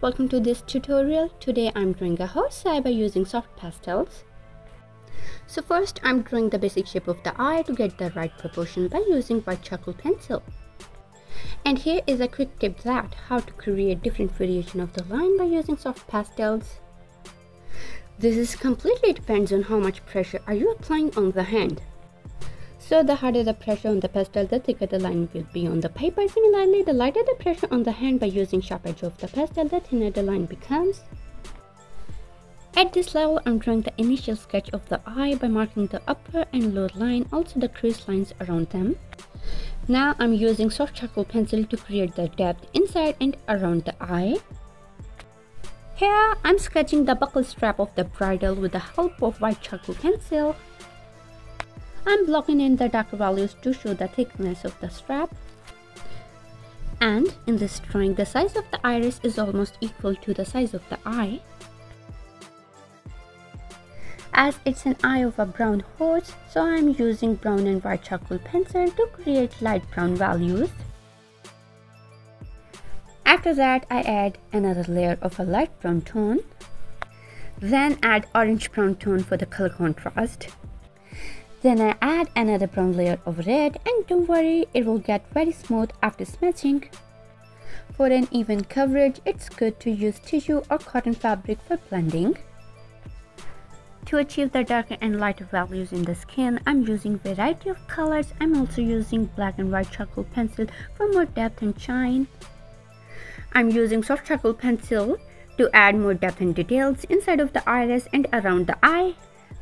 welcome to this tutorial. Today I'm drawing a horse eye by using soft pastels. So first I'm drawing the basic shape of the eye to get the right proportion by using white charcoal pencil. And here is a quick tip that how to create different variation of the line by using soft pastels. This is completely depends on how much pressure are you applying on the hand. So the harder the pressure on the pastel, the thicker the line will be on the paper. Similarly, the lighter the pressure on the hand by using sharp edge of the pastel, the thinner the line becomes. At this level, I'm drawing the initial sketch of the eye by marking the upper and lower line, also the crease lines around them. Now I'm using soft charcoal pencil to create the depth inside and around the eye. Here, I'm sketching the buckle strap of the bridle with the help of white charcoal pencil. I'm blocking in the darker values to show the thickness of the strap. And in this drawing, the size of the iris is almost equal to the size of the eye. As it's an eye of a brown horse, so I'm using brown and white charcoal pencil to create light brown values. After that, I add another layer of a light brown tone. Then add orange brown tone for the color contrast. Then I add another brown layer of red and don't worry, it will get very smooth after smudging. For an even coverage, it's good to use tissue or cotton fabric for blending. To achieve the darker and lighter values in the skin, I'm using variety of colors. I'm also using black and white charcoal pencil for more depth and shine. I'm using soft charcoal pencil to add more depth and details inside of the iris and around the eye.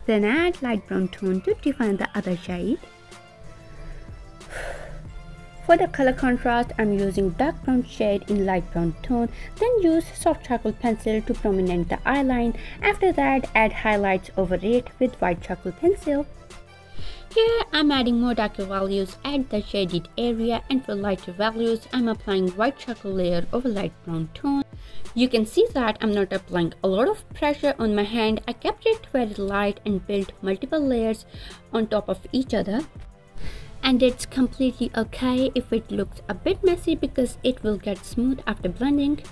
Then add light brown tone to define the other shade. For the color contrast, I'm using dark brown shade in light brown tone, then use soft charcoal pencil to prominent the eye line. After that, add highlights over it with white charcoal pencil. Here, I'm adding more darker values at the shaded area and for lighter values, I'm applying white charcoal layer over light brown tone. You can see that I'm not applying a lot of pressure on my hand. I kept it very light and built multiple layers on top of each other. And it's completely okay if it looks a bit messy because it will get smooth after blending.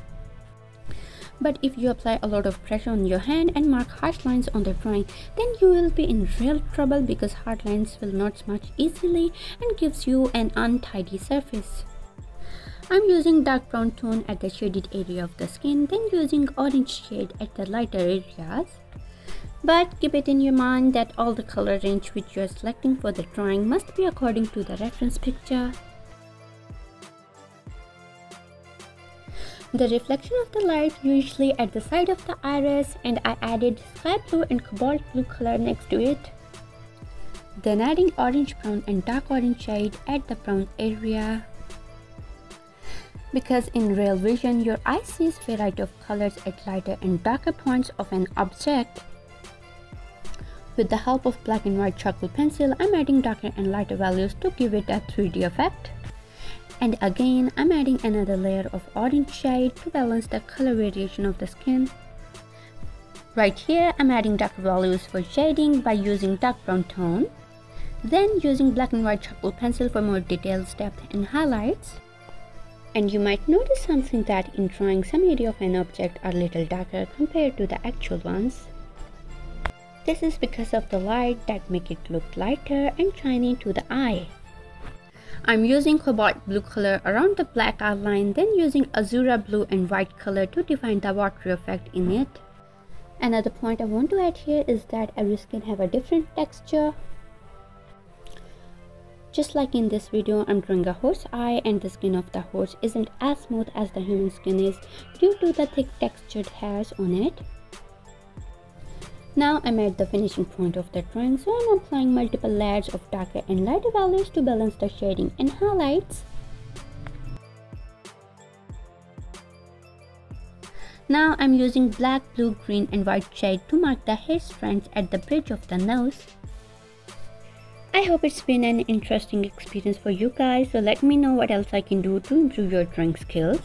But if you apply a lot of pressure on your hand and mark harsh lines on the drawing, then you will be in real trouble because hard lines will not smudge easily and gives you an untidy surface. I'm using dark brown tone at the shaded area of the skin, then using orange shade at the lighter areas. But keep it in your mind that all the color range which you are selecting for the drawing must be according to the reference picture. The reflection of the light usually at the side of the iris and I added sky blue and cobalt blue color next to it. Then adding orange brown and dark orange shade at the brown area because in real vision your eye sees a variety of colors at lighter and darker points of an object. With the help of black and white charcoal pencil, I'm adding darker and lighter values to give it a 3D effect. And again, I'm adding another layer of orange shade to balance the color variation of the skin. Right here, I'm adding darker values for shading by using dark brown tone. Then using black and white charcoal pencil for more details, depth and highlights. And you might notice something that in drawing some area of an object are little darker compared to the actual ones. This is because of the light that make it look lighter and shiny to the eye. I'm using cobalt blue color around the black outline then using azura blue and white color to define the water effect in it. Another point I want to add here is that every skin have a different texture just like in this video, I'm drawing a horse eye and the skin of the horse isn't as smooth as the human skin is due to the thick textured hairs on it. Now I'm at the finishing point of the drawing, so I'm applying multiple layers of darker and lighter values to balance the shading and highlights. Now I'm using black, blue, green and white shade to mark the hair strands at the bridge of the nose. I hope it's been an interesting experience for you guys. So let me know what else I can do to improve your drawing skills.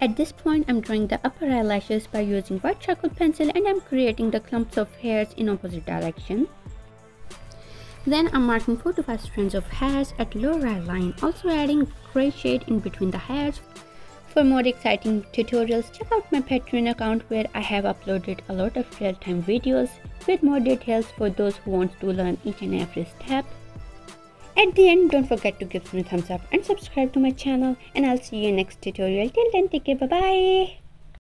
At this point, I'm drawing the upper eyelashes by using white charcoal pencil and I'm creating the clumps of hairs in opposite direction. Then I'm marking 4 to 5 strands of hairs at lower eye line, also adding gray shade in between the hairs. For more exciting tutorials, check out my Patreon account where I have uploaded a lot of real-time videos with more details for those who want to learn each and every step. At the end, don't forget to give me a thumbs up and subscribe to my channel and I'll see you next tutorial. Till then, take care. Bye-bye.